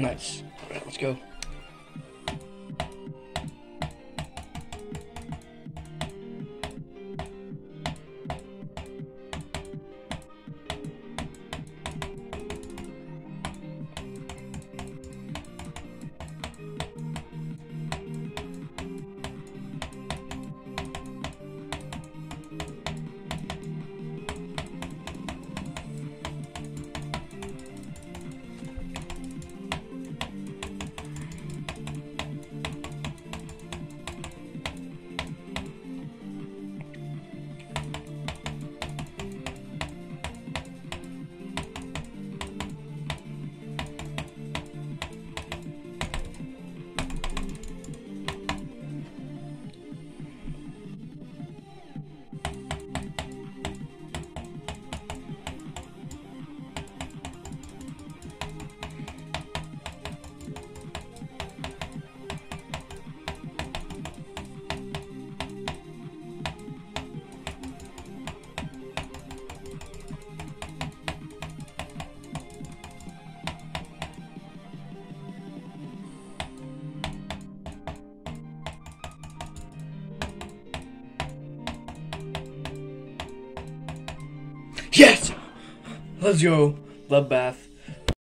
Nice. Alright, let's go. Let's go. Love bath.